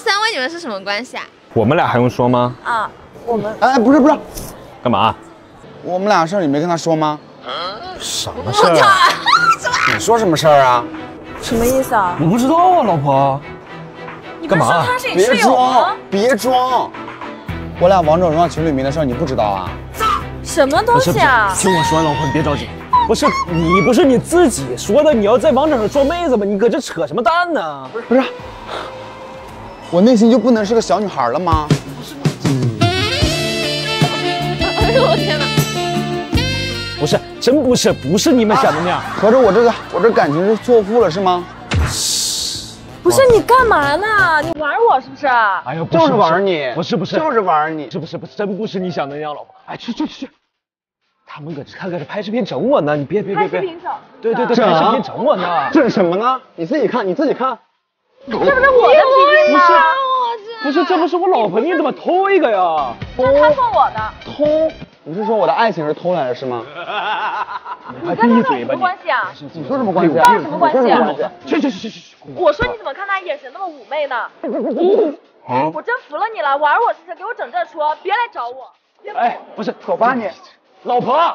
三位你们是什么关系啊？我们俩还用说吗？啊，我们哎，不是不是，干嘛？我们俩事儿你没跟他说吗？什么事儿啊？你说什么事儿啊？什么意思啊？我不知道啊，老婆。你干嘛别装？，别装！我俩王者荣耀情侣名的事儿你不知道啊？什么东西啊？听我说，老婆你别着急。不是你不是你自己说的，你要在王者上装妹子吗？你搁这扯什么蛋呢？不是不是，我内心就不能是个小女孩了吗？哎呦我天哪！不是，真不是，不是你们想的那样。合着我这个我这感情是错付了是吗？不是你干嘛呢？你玩我是不是？哎呦，不就是玩你，不是不是，就是玩你。是不是不是，真不是你想的那样，老婆。哎，去去去去，他们搁这他搁这拍视频整我呢，你别别别别，整，对对对，拍视频整我呢。这是什么呢？你自己看，你自己看。这不是我的视频吗？不是，这不是我老婆，你怎么偷一个呀？这是他送我的，偷？你是说我的爱情是偷来的是吗？你跟他有什么！关系啊？你说什么关系啊？关什么关系啊你说什么关系？去去去去去！我说你怎么看他眼神那么妩媚呢？啊我真服了你了，玩我是不是？给我整这出，别来找我。哎，不是，走吧你，老婆，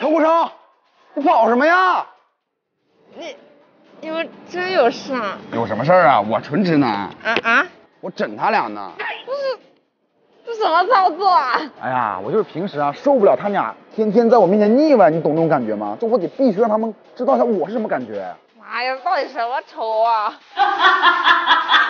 陈顾生，你跑什么呀？你们真有事啊？有什么事儿啊？我纯直男，啊啊！我整他俩呢。不是这什么操作啊？哎呀，我就是平时啊受不了他们俩天天在我面前腻歪，你懂那种感觉吗？就我得必须让他们知道一下我是什么感觉。妈呀，到底什么仇啊？